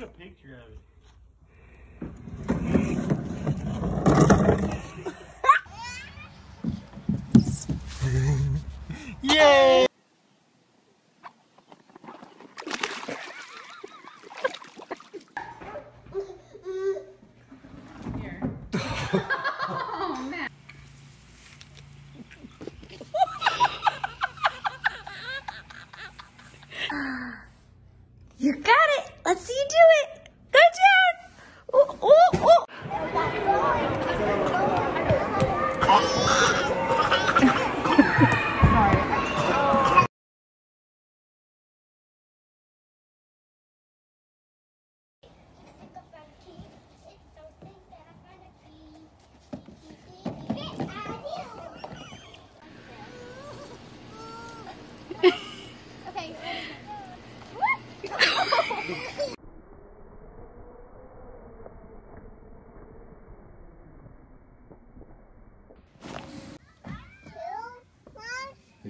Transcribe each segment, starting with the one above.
Get a picture of it. Yay! Oh.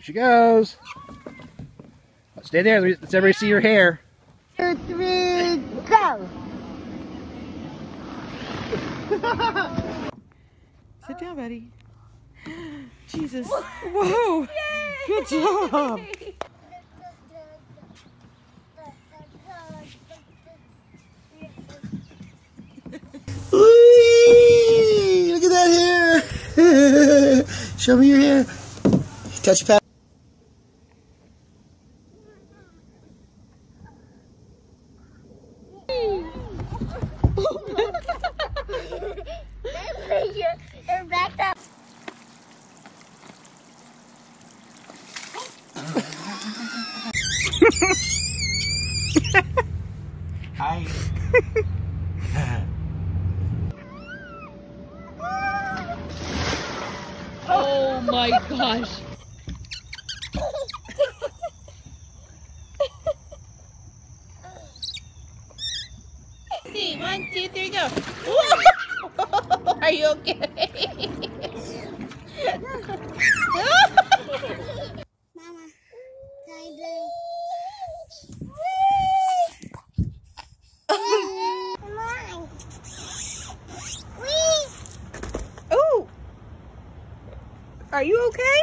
Here she goes. Stay there. Let's everybody see your hair. Two, three, go. Sit down, buddy. Jesus. Whoa! Good job! Whee! Look at that hair. Show me your hair. Touch pad. you're, you're backed up. Hi. Oh my gosh. See, one, two, three, go. Whoa! Are you okay? Mama, can I Come on. Whee! Oh! Are you okay?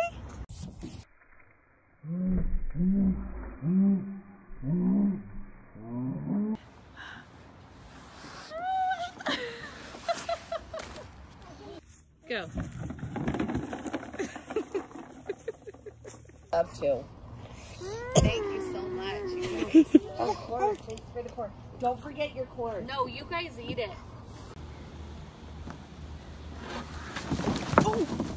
Go. Love to. Thank you so much. Oh, cord. Take for the cord. Don't forget your cord. No, you guys eat it. Oh!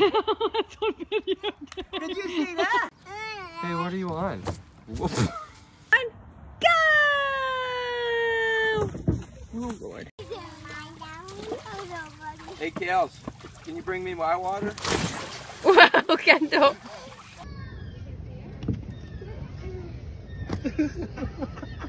That's on video. Did you see that? Hey, what are you on? Go! Oh, Lord. Hey, Kales, can you bring me my water? Wow, Kendall.